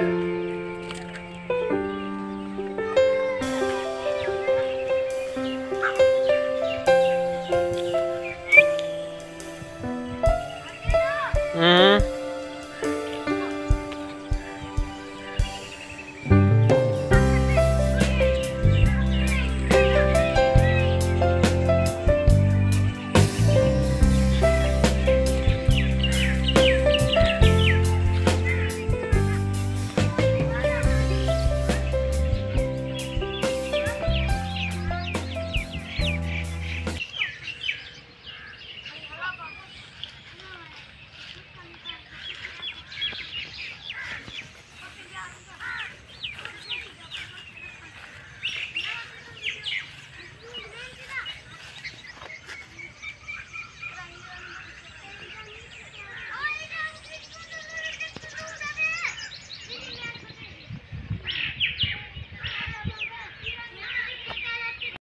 嗯。